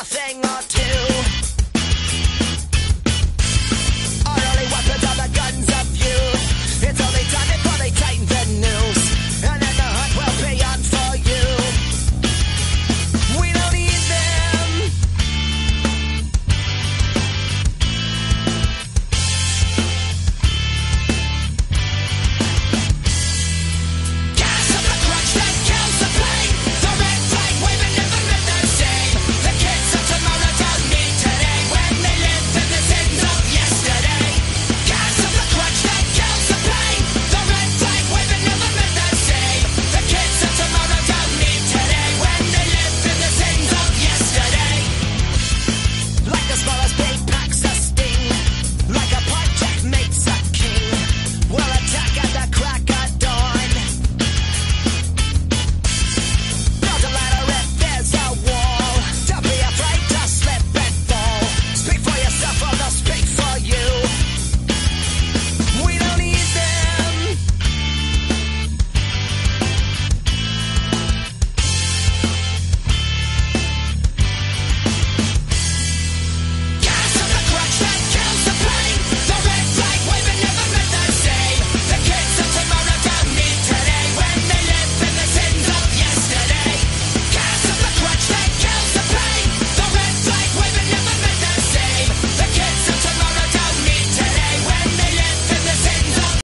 nothing or two.